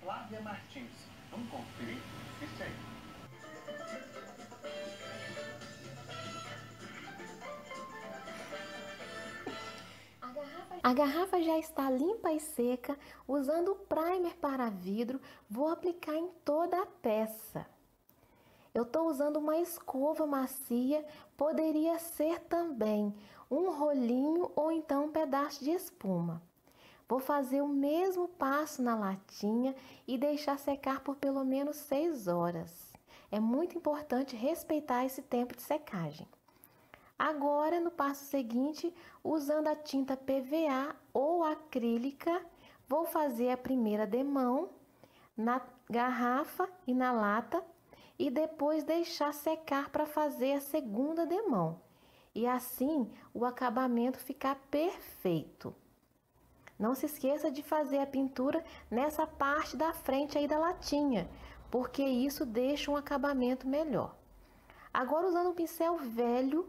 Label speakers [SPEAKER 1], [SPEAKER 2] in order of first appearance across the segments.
[SPEAKER 1] Flávia Martins. Vamos conferir? Assiste aí.
[SPEAKER 2] A garrafa já está limpa e seca. Usando o primer para vidro, vou aplicar em toda a peça. Eu estou usando uma escova macia, poderia ser também um rolinho ou então um pedaço de espuma. Vou fazer o mesmo passo na latinha e deixar secar por pelo menos 6 horas. É muito importante respeitar esse tempo de secagem. Agora, no passo seguinte, usando a tinta PVA ou acrílica, vou fazer a primeira demão na garrafa e na lata e depois deixar secar para fazer a segunda demão. E assim o acabamento ficar perfeito. Não se esqueça de fazer a pintura nessa parte da frente aí da latinha, porque isso deixa um acabamento melhor. Agora usando um pincel velho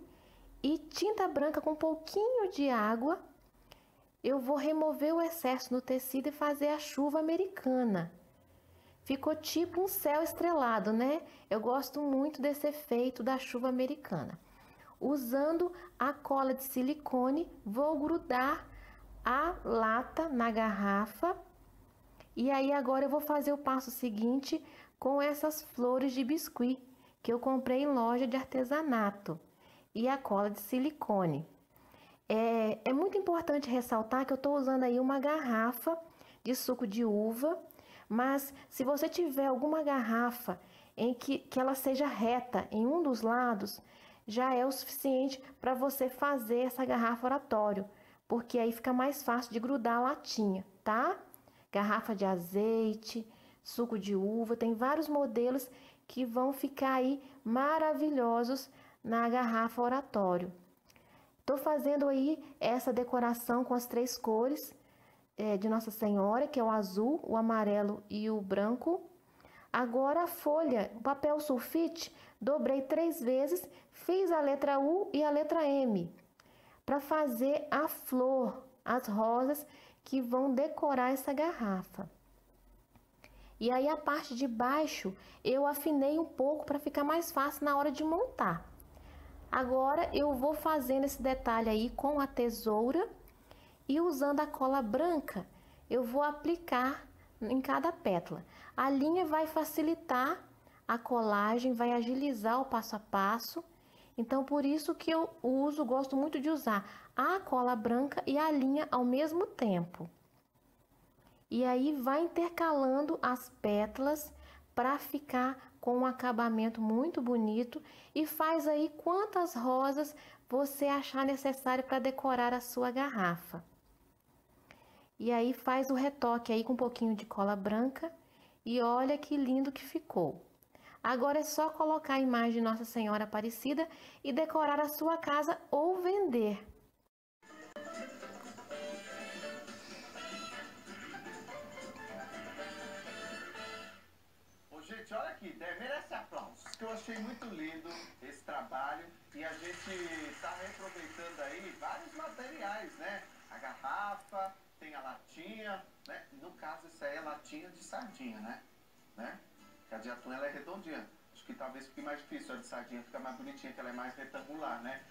[SPEAKER 2] e tinta branca com um pouquinho de água, eu vou remover o excesso no tecido e fazer a chuva americana. Ficou tipo um céu estrelado, né? Eu gosto muito desse efeito da chuva americana. Usando a cola de silicone, vou grudar a lata na garrafa. E aí agora eu vou fazer o passo seguinte com essas flores de biscuit que eu comprei em loja de artesanato e a cola de silicone. É, é muito importante ressaltar que eu estou usando aí uma garrafa de suco de uva, mas se você tiver alguma garrafa em que, que ela seja reta em um dos lados, já é o suficiente para você fazer essa garrafa oratório porque aí fica mais fácil de grudar a latinha, tá? Garrafa de azeite, suco de uva, tem vários modelos que vão ficar aí maravilhosos na garrafa oratório. Tô fazendo aí essa decoração com as três cores é, de Nossa Senhora, que é o azul, o amarelo e o branco. Agora a folha, o papel sulfite, dobrei três vezes, fiz a letra U e a letra M para fazer a flor, as rosas que vão decorar essa garrafa. E aí a parte de baixo eu afinei um pouco para ficar mais fácil na hora de montar. Agora eu vou fazendo esse detalhe aí com a tesoura e usando a cola branca eu vou aplicar em cada pétala. A linha vai facilitar a colagem, vai agilizar o passo a passo então, por isso que eu uso, gosto muito de usar a cola branca e a linha ao mesmo tempo. E aí vai intercalando as pétalas para ficar com um acabamento muito bonito e faz aí quantas rosas você achar necessário para decorar a sua garrafa. E aí faz o retoque aí com um pouquinho de cola branca e olha que lindo que ficou. Agora é só colocar a imagem de Nossa Senhora Aparecida e decorar a sua casa ou vender.
[SPEAKER 1] Gente, olha aqui, merece aplausos, que eu achei muito lindo esse trabalho e a gente está reaproveitando aí vários materiais, né? A garrafa, tem a latinha, né? No caso, isso aí é latinha de sardinha, né? né? Que a de atum ela é redondinha. Acho que talvez fique mais difícil. A de sardinha fica mais bonitinha, que ela é mais retangular, né?